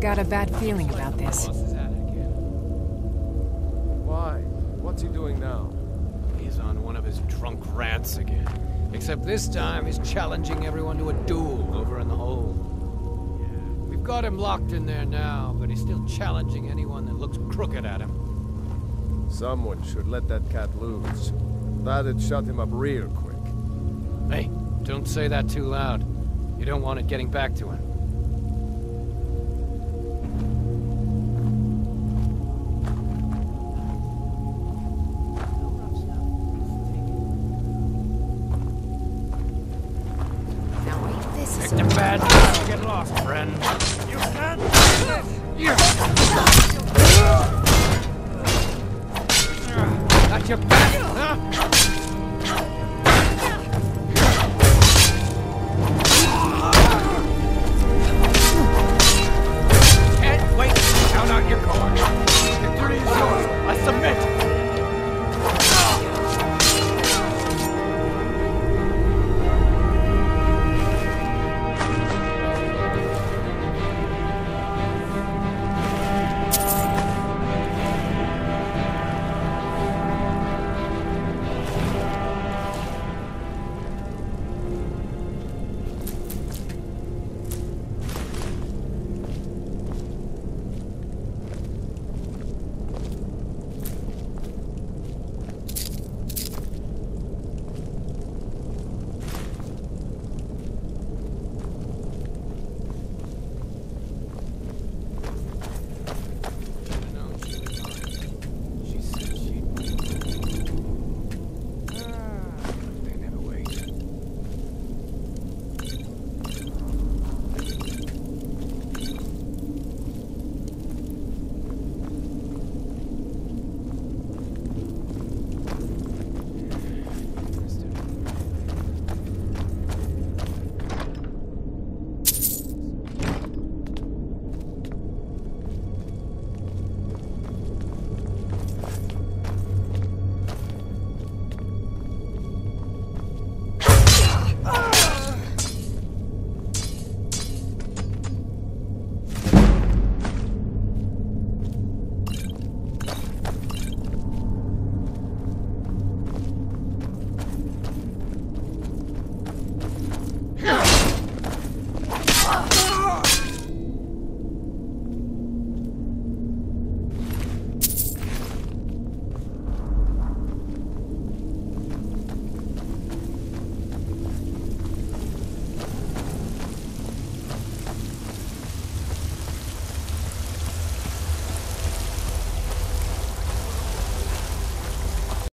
I've got a bad feeling about this. Why? What's he doing now? He's on one of his drunk rants again. Except this time he's challenging everyone to a duel over in the hole. We've got him locked in there now, but he's still challenging anyone that looks crooked at him. Someone should let that cat loose. That'd shut him up real quick. Hey, don't say that too loud. You don't want it getting back to him. Picked a bad time. Get lost, friend. You can't do this! Got your back!